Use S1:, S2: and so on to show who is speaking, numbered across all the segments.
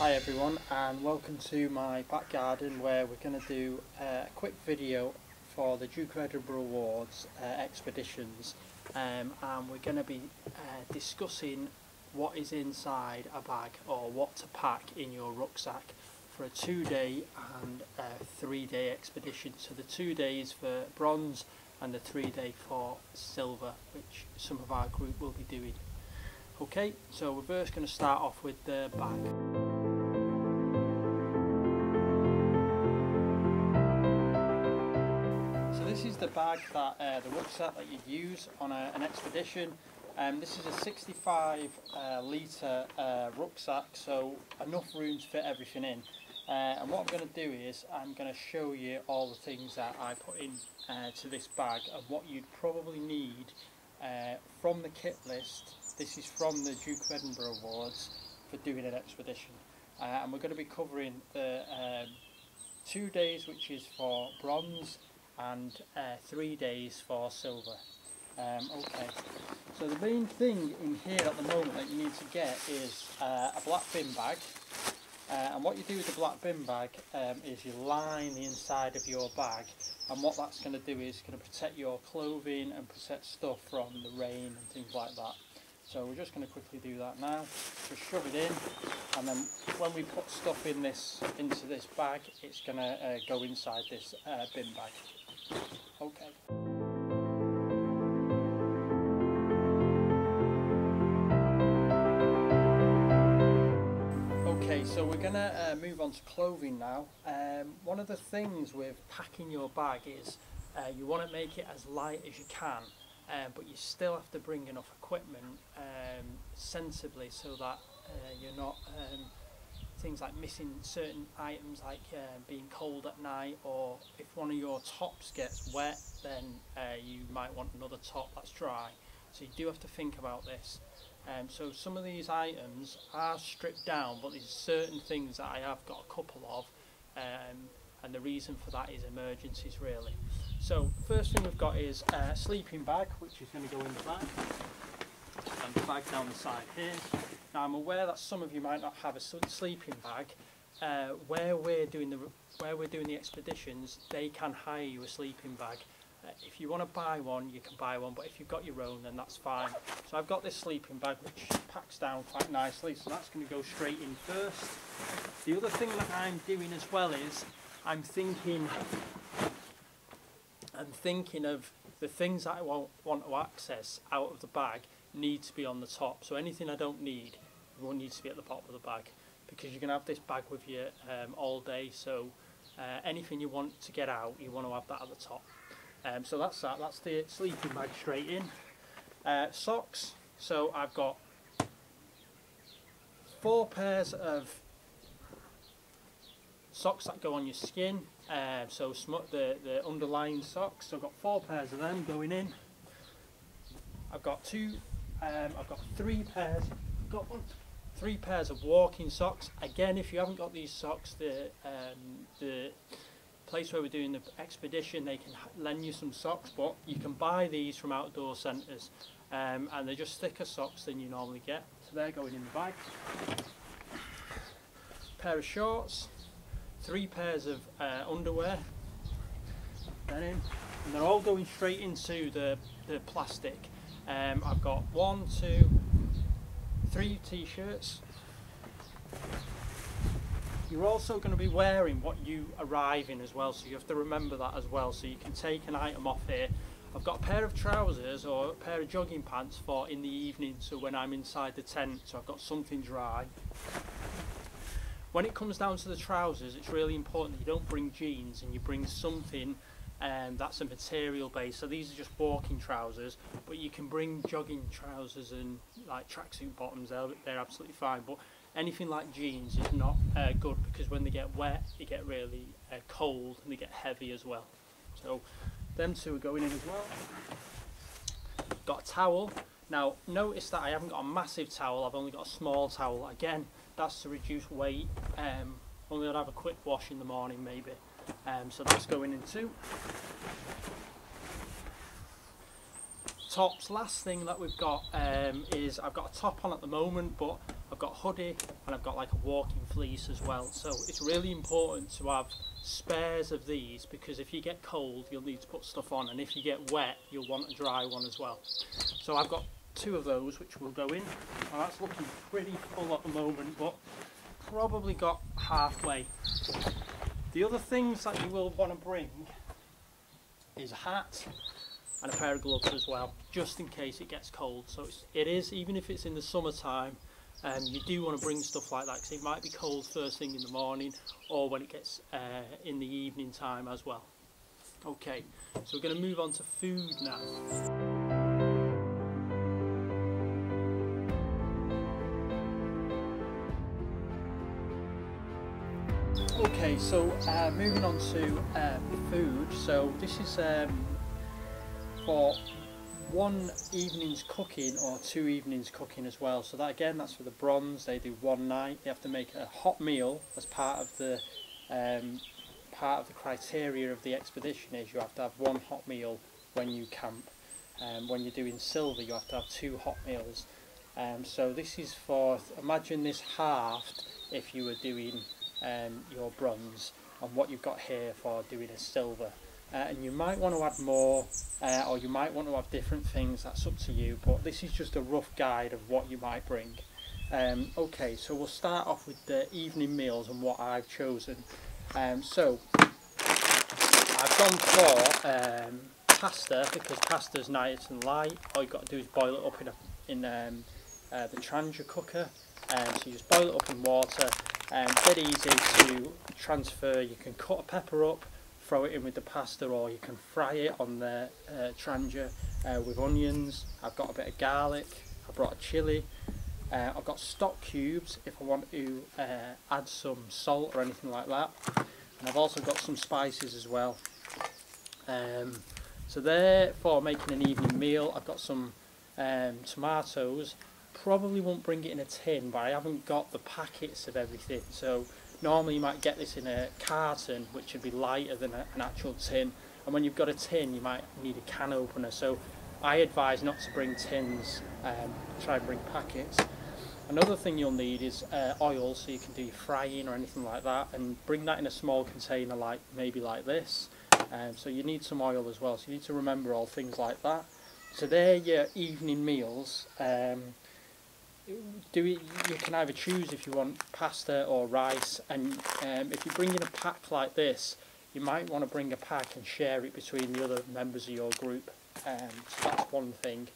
S1: Hi everyone and welcome to my back garden where we're going to do a quick video for the Duke of Edinburgh Awards uh, expeditions um, and we're going to be uh, discussing what is inside a bag or what to pack in your rucksack for a two day and three day expedition. So the two days for bronze and the three day for silver which some of our group will be doing. Okay, so we're first going to start off with the bag. Bag that uh, the rucksack that you'd use on a, an expedition. Um, this is a 65 uh, litre uh, rucksack, so enough room to fit everything in. Uh, and what I'm going to do is I'm going to show you all the things that I put in uh, to this bag and what you'd probably need uh, from the kit list. This is from the Duke of Edinburgh Awards for doing an expedition. and we're going to be covering the um, two days which is for bronze and uh, three days for silver. Um, okay, so the main thing in here at the moment that you need to get is uh, a black bin bag. Uh, and what you do with the black bin bag um, is you line the inside of your bag and what that's going to do is going to protect your clothing and protect stuff from the rain and things like that. So we're just going to quickly do that now. Just shove it in and then when we put stuff in this into this bag it's going to uh, go inside this uh, bin bag. Okay. Okay, so we're going to uh, move on to clothing now. Um, one of the things with packing your bag is uh, you want to make it as light as you can, uh, but you still have to bring enough equipment um, sensibly so that uh, you're not um, things like missing certain items like uh, being cold at night or if one of your tops gets wet then uh, you might want another top that's dry. So you do have to think about this. Um, so some of these items are stripped down but there's certain things that I have got a couple of um, and the reason for that is emergencies really. So first thing we've got is a sleeping bag which is going to go in the bag. And the bag down the side here now I'm aware that some of you might not have a sleeping bag. Uh, where we're doing the where we're doing the expeditions, they can hire you a sleeping bag. Uh, if you want to buy one, you can buy one, but if you've got your own, then that's fine. So I've got this sleeping bag which packs down quite nicely, so that's going to go straight in first. The other thing that I'm doing as well is I'm thinking I'm thinking of the things that I want, want to access out of the bag need to be on the top. So anything I don't need will need to be at the bottom of the bag because going to have this bag with you um, all day. So uh, anything you want to get out, you want to have that at the top. Um, so that's that. That's the sleeping bag straight in. Uh, socks. So I've got four pairs of socks that go on your skin. Um, so the, the underlying socks. So I've got four pairs of them going in. I've got two um, I've got three pairs. Got one, three pairs of walking socks. Again, if you haven't got these socks, the um, the place where we're doing the expedition, they can lend you some socks, but you can buy these from outdoor centres, um, and they're just thicker socks than you normally get. So they're going in the bag. Pair of shorts, three pairs of uh, underwear, then in, and they're all going straight into the the plastic. Um, I've got one, two, three t-shirts. You're also going to be wearing what you arrive in as well, so you have to remember that as well. So you can take an item off here. I've got a pair of trousers or a pair of jogging pants for in the evening, so when I'm inside the tent, so I've got something dry. When it comes down to the trousers, it's really important that you don't bring jeans and you bring something um, that's a material base. So these are just walking trousers, but you can bring jogging trousers and like tracksuit bottoms. They're, they're absolutely fine. But anything like jeans is not uh, good because when they get wet, they get really uh, cold and they get heavy as well. So them two are going in as well. Got a towel. Now notice that I haven't got a massive towel. I've only got a small towel. Again, that's to reduce weight. Um, only I'd have a quick wash in the morning maybe. Um, so that's going in tops last thing that we've got um, is I've got a top on at the moment but I've got a hoodie and I've got like a walking fleece as well. So it's really important to have spares of these because if you get cold you'll need to put stuff on. And if you get wet you'll want a dry one as well. So I've got two of those which will go in. And that's looking pretty full at the moment but probably got halfway the other things that you will want to bring is a hat and a pair of gloves as well, just in case it gets cold. So it's, it is, even if it's in the summertime, um, you do want to bring stuff like that because it might be cold first thing in the morning or when it gets uh, in the evening time as well. Okay, so we're going to move on to food now. So uh, moving on to uh, food. So this is um, for one evening's cooking or two evenings cooking as well. So that again, that's for the bronze. They do one night. You have to make a hot meal as part of the um, part of the criteria of the expedition. Is you have to have one hot meal when you camp. Um, when you're doing silver, you have to have two hot meals. Um, so this is for imagine this halved if you were doing um, your bronze and what you've got here for doing a silver. Uh, and you might want to add more uh, or you might want to have different things that's up to you but this is just a rough guide of what you might bring. Um, okay so we'll start off with the evening meals and what I've chosen. Um, so I've gone for um, pasta because pasta's nice and light. All you've got to do is boil it up in, a, in um, uh, the Trangia cooker. Um, so you just boil it up in water and um, dead easy to transfer you can cut a pepper up throw it in with the pasta or you can fry it on the uh, uh, with onions. I've got a bit of garlic, I brought a chilli, uh, I've got stock cubes if I want to uh, add some salt or anything like that. And I've also got some spices as well. Um, so there for making an evening meal, I've got some um, tomatoes. Probably won't bring it in a tin, but I haven't got the packets of everything. So Normally you might get this in a carton, which would be lighter than a, an actual tin. And when you've got a tin, you might need a can opener. So I advise not to bring tins, um, try and bring packets. Another thing you'll need is uh, oil, so you can do your frying or anything like that, and bring that in a small container, like maybe like this. Um, so you need some oil as well. So you need to remember all things like that. So they're your evening meals. Um, do it, you can either choose if you want pasta or rice and um, if you bring in a pack like this you might want to bring a pack and share it between the other members of your group um, so that's one thing.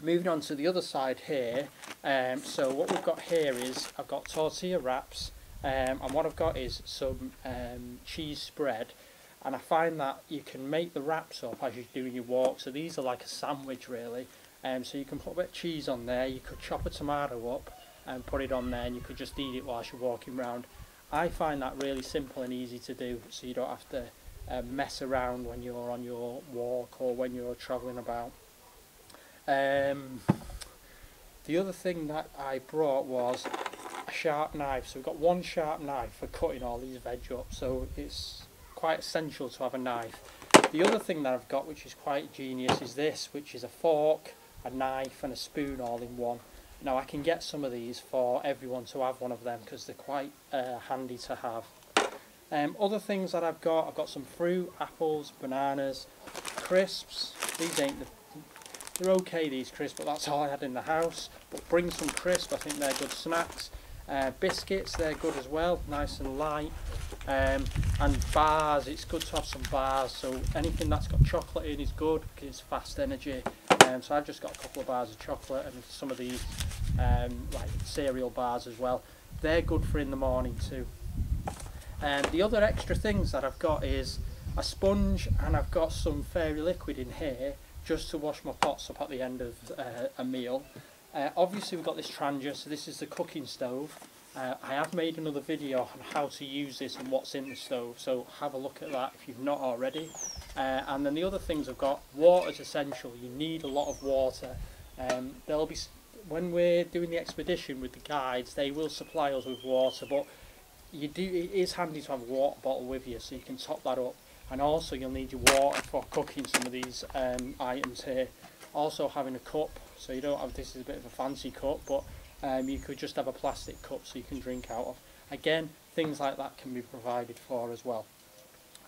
S1: Moving on to the other side here um, so what we've got here is I've got tortilla wraps um, and what I've got is some um, cheese spread and I find that you can make the wraps up as you're doing your walk so these are like a sandwich really um, so you can put a bit of cheese on there, you could chop a tomato up and put it on there and you could just eat it whilst you're walking around. I find that really simple and easy to do so you don't have to uh, mess around when you're on your walk or when you're travelling about. Um, the other thing that I brought was a sharp knife. So we've got one sharp knife for cutting all these veg up. So it's quite essential to have a knife. The other thing that I've got which is quite genius is this, which is a fork a knife and a spoon all in one. Now I can get some of these for everyone to have one of them because they're quite uh, handy to have. Um, other things that I've got, I've got some fruit, apples, bananas, crisps. These ain't the, they're okay these crisps, but that's all I had in the house. But bring some crisps, I think they're good snacks. Uh, biscuits, they're good as well, nice and light. Um, and bars, it's good to have some bars. So anything that's got chocolate in is good because it's fast energy. Um, so I've just got a couple of bars of chocolate and some of these um, like cereal bars as well. They're good for in the morning too. And the other extra things that I've got is a sponge and I've got some fairy liquid in here just to wash my pots up at the end of uh, a meal. Uh, obviously we've got this Trangia, so this is the cooking stove. Uh, I have made another video on how to use this and what's in the stove, so have a look at that if you've not already. Uh, and then the other things I've got, water is essential. You need a lot of water. Um, there'll be when we're doing the expedition with the guides, they will supply us with water, but you do it is handy to have a water bottle with you so you can top that up. And also you'll need your water for cooking some of these um, items here. Also having a cup, so you don't have this is a bit of a fancy cup, but um, you could just have a plastic cup so you can drink out of. Again, things like that can be provided for as well.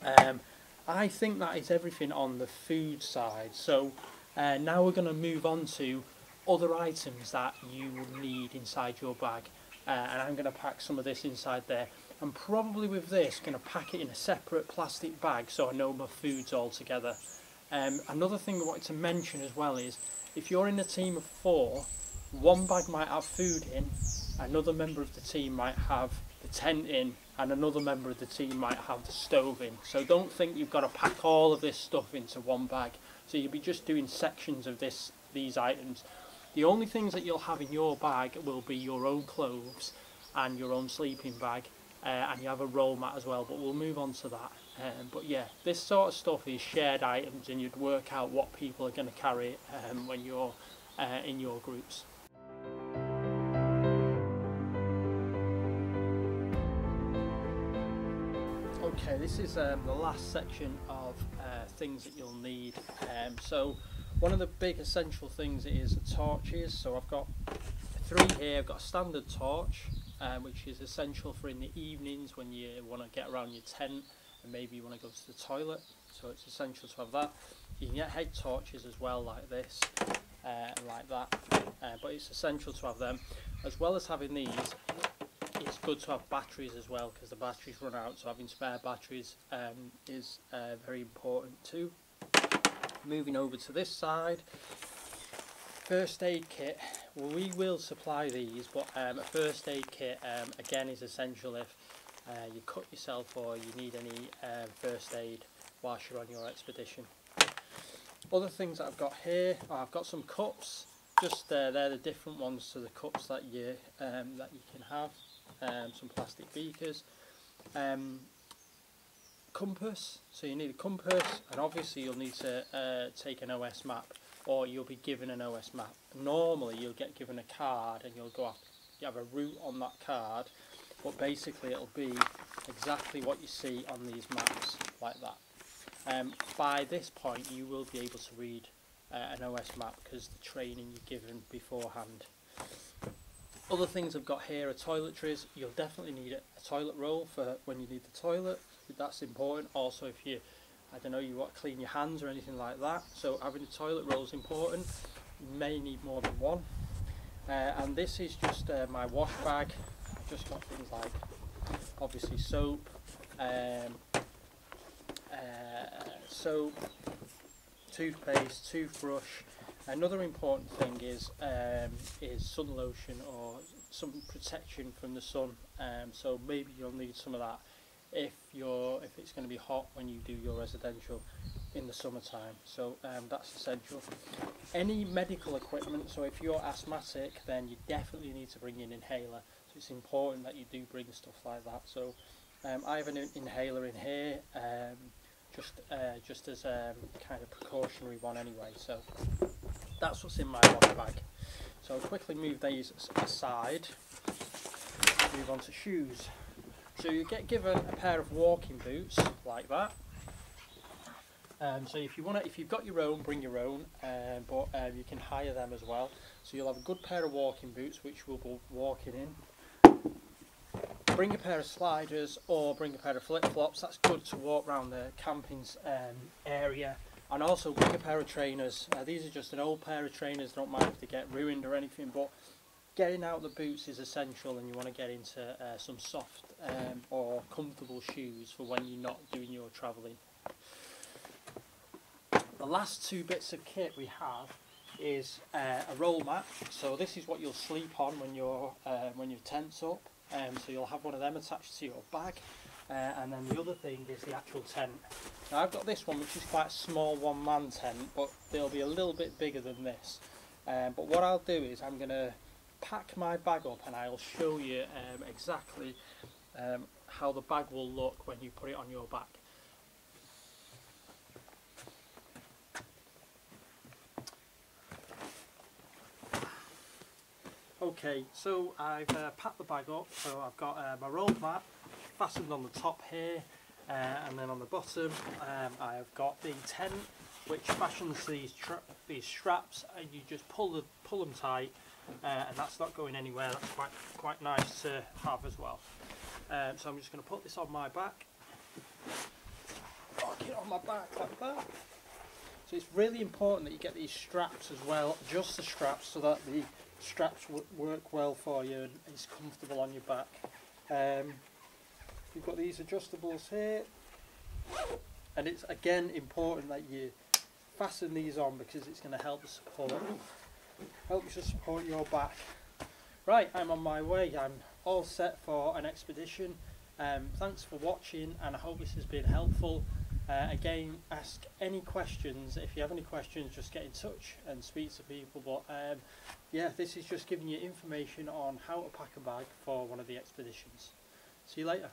S1: Um, I think that is everything on the food side. So uh, now we're going to move on to other items that you will need inside your bag. Uh, and I'm going to pack some of this inside there. I'm probably with this going to pack it in a separate plastic bag so I know my food's all together. Um, another thing I wanted to mention as well is if you're in a team of four, one bag might have food in, another member of the team might have the tent in, and another member of the team might have the stove in. So don't think you've got to pack all of this stuff into one bag. So you'll be just doing sections of this these items. The only things that you'll have in your bag will be your own clothes and your own sleeping bag, uh, and you have a roll mat as well. But we'll move on to that. Um, but yeah, this sort of stuff is shared items, and you'd work out what people are going to carry um, when you're uh, in your groups. Okay, this is um, the last section of uh, things that you'll need. Um, so one of the big essential things is torches. So I've got three here. I've got a standard torch, um, which is essential for in the evenings when you want to get around your tent and maybe you want to go to the toilet. So it's essential to have that. You can get head torches as well, like this uh, and like that. Uh, but it's essential to have them, as well as having these it's good to have batteries as well because the batteries run out so having spare batteries um, is uh, very important too. Moving over to this side, first aid kit, well, we will supply these but um, a first aid kit um, again is essential if uh, you cut yourself or you need any um, first aid whilst you're on your expedition. Other things that I've got here, oh, I've got some cups just uh, they're the different ones to the cups that you um, that you can have um, some plastic beakers, um, compass, so you need a compass and obviously you'll need to uh, take an OS map or you'll be given an OS map. Normally you'll get given a card and you'll go up, you have a route on that card but basically it'll be exactly what you see on these maps like that. Um, by this point you will be able to read uh, an OS map because the training you're given beforehand Other things I've got here are toiletries. You'll definitely need a, toilet roll for when you need the toilet. That's important. Also, if you, I don't know, you want to clean your hands or anything like that. So having a toilet roll is important. You may need more than one. Uh, and this is just uh, my wash bag. I've just got things like, obviously soap, um, uh, soap, toothpaste, toothbrush, Another important thing is um, is sun lotion or some protection from the sun. Um, so maybe you'll need some of that if you're if it's going to be hot when you do your residential in the summertime. So um, that's essential. Any medical equipment. So if you're asthmatic, then you definitely need to bring an inhaler. So it's important that you do bring stuff like that. So um, I have an inhaler in here. Um, just uh, just as a kind of precautionary one anyway. So that's what's in my wash bag. So I'll quickly move these aside, move on to shoes. So you get given a pair of walking boots like that. Um, so if you want to, if you've got your own, bring your own, um, but um, you can hire them as well. So you'll have a good pair of walking boots, which we'll be walking in. Bring a pair of sliders or bring a pair of flip flops. That's good to walk around the camping um, area and also a pair of trainers. Uh, these are just an old pair of trainers, don't mind if they get ruined or anything, but getting out the boots is essential and you want to get into uh, some soft um, or comfortable shoes for when you're not doing your travelling. The last two bits of kit we have is uh, a roll mat. So this is what you'll sleep on when you're uh, when your tent's up. Um, so you'll have one of them attached to your bag. Uh, and then the other thing is the actual tent. Now I've got this one which is quite a small one man tent but they'll be a little bit bigger than this. Um, but what I'll do is I'm going to pack my bag up and I'll show you um, exactly um, how the bag will look when you put it on your back. Okay, so I've uh, packed the bag up, so I've got uh, my roll mat, fastened on the top here uh, and then on the bottom um, I've got the tent which fashions these these straps, and you just pull the pull them tight, uh, and that's not going anywhere. That's quite quite nice to have as well. Um, so I'm just going to put this on my back. Lock on my back like that. So it's really important that you get these straps as well, just the straps, so that the straps work well for you and it's comfortable on your back. Um, you've got these adjustables here, and it's again important that you fasten these on because it's going to help support, help you to support your back. Right, I'm on my way. I'm all set for an expedition. Um, thanks for watching, and I hope this has been helpful. Uh, again, ask any questions. If you have any questions, just get in touch and speak to people. But um, yeah, this is just giving you information on how to pack a bag for one of the expeditions. See you later.